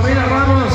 Pamela Ramos.